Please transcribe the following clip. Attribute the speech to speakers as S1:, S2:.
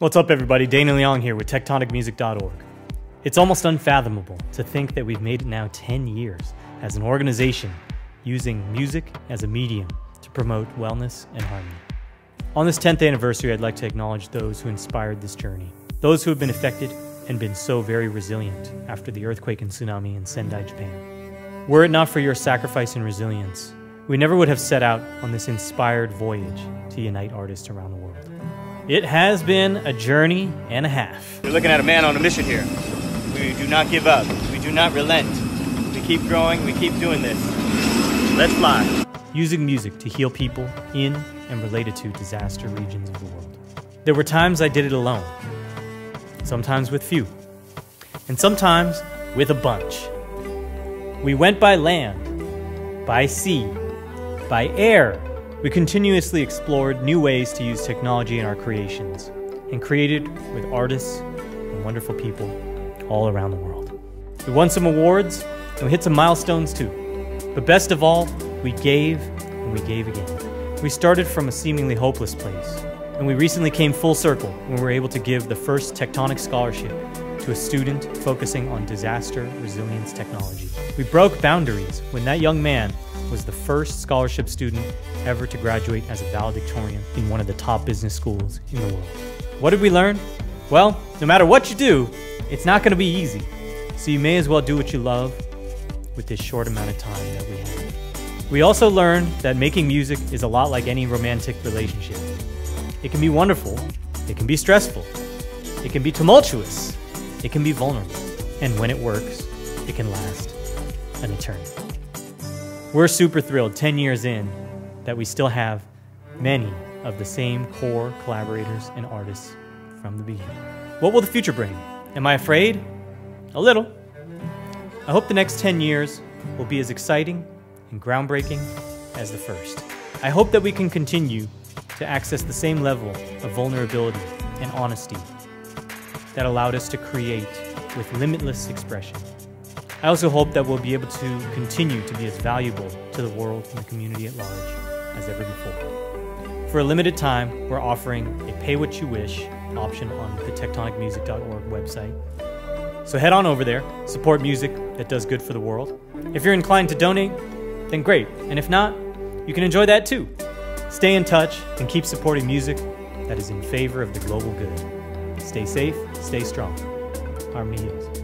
S1: What's up, everybody? Dana Leong here with TEKTONIKmusic.org. It's almost unfathomable to think that we've made it now 10 years as an organization using music as a medium to promote wellness and harmony. On this 10th anniversary, I'd like to acknowledge those who inspired this journey, those who have been affected and been so very resilient after the earthquake and tsunami in Sendai, Japan. Were it not for your sacrifice and resilience, we never would have set out on this inspired voyage to unite artists around the world. It has been a journey and a half.
S2: We're looking at a man on a mission here. We do not give up. We do not relent. We keep growing. We keep doing this. Let's fly.
S1: Using music to heal people in and related to disaster regions of the world. There were times I did it alone, sometimes with few, and sometimes with a bunch. We went by land, by sea, by air, we continuously explored new ways to use technology in our creations and created with artists and wonderful people all around the world. We won some awards and we hit some milestones too. But best of all, we gave and we gave again. We started from a seemingly hopeless place, and we recently came full circle when we were able to give the first TEKTONIK Scholarship to a student focusing on disaster resilience technology. We broke boundaries when that young man was the first scholarship student ever to graduate as a valedictorian in one of the top business schools in the world. What did we learn? Well, no matter what you do, it's not going to be easy. So you may as well do what you love with this short amount of time that we have. We also learned that making music is a lot like any romantic relationship. It can be wonderful, it can be stressful, it can be tumultuous, it can be vulnerable, and when it works, it can last an eternity. We're super thrilled 10 years in that we still have many of the same core collaborators and artists from the beginning. What will the future bring? Am I afraid? A little. I hope the next 10 years will be as exciting and groundbreaking as the first. I hope that we can continue to access the same level of vulnerability and honesty that allowed us to create with limitless expression. I also hope that we'll be able to continue to be as valuable to the world and the community at large as ever before. For a limited time, we're offering a pay what you wish option on the TEKTONIKmusic.org website. So head on over there, support music that does good for the world. If you're inclined to donate, then great. And if not, you can enjoy that too. Stay in touch and keep supporting music that is in favor of the global good. Stay safe, stay strong. Harmony Heals.